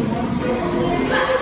Música